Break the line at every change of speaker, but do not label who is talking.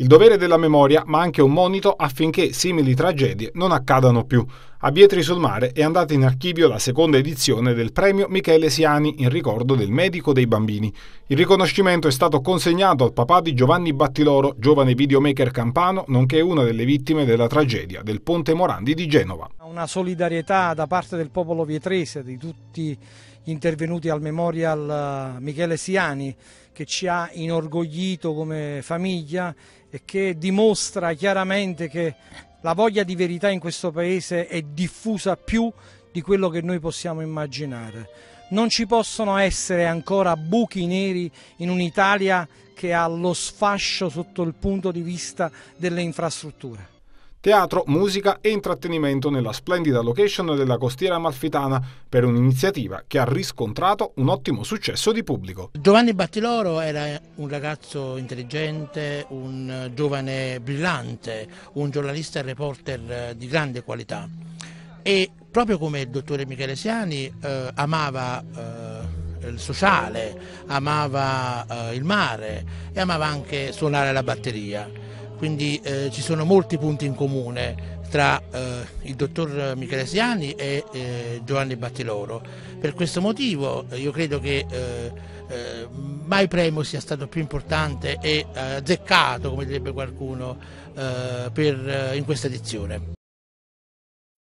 Il dovere della memoria, ma anche un monito affinché simili tragedie non accadano più. A Vietri sul Mare è andata in archivio la seconda edizione del premio Michele Siani in ricordo del medico dei bambini. Il riconoscimento è stato consegnato al papà di Giovanni Battiloro, giovane videomaker campano, nonché una delle vittime della tragedia del Ponte Morandi di Genova.
Una solidarietà da parte del popolo vietrese, di tutti gli intervenuti al Memorial eh, Michele Siani, che ci ha inorgoglito come famiglia e che dimostra chiaramente che la voglia di verità in questo paese è diffusa più di quello che noi possiamo immaginare. Non ci possono essere ancora buchi neri in un'Italia che ha lo sfascio sotto il punto di vista delle infrastrutture.
Teatro, musica e intrattenimento nella splendida location della costiera amalfitana per un'iniziativa che ha riscontrato un ottimo successo di pubblico.
Giovanni Battiloro era un ragazzo intelligente, un giovane brillante, un giornalista e reporter di grande qualità e proprio come il dottore Michele Siani eh, amava eh, il sociale, amava eh, il mare e amava anche suonare la batteria quindi eh, ci sono molti punti in comune tra eh, il dottor Michele Siani e eh, Giovanni Battiloro. Per questo motivo eh, io credo che eh, eh, mai premio sia stato più importante e azzeccato, come direbbe qualcuno, per, in questa edizione.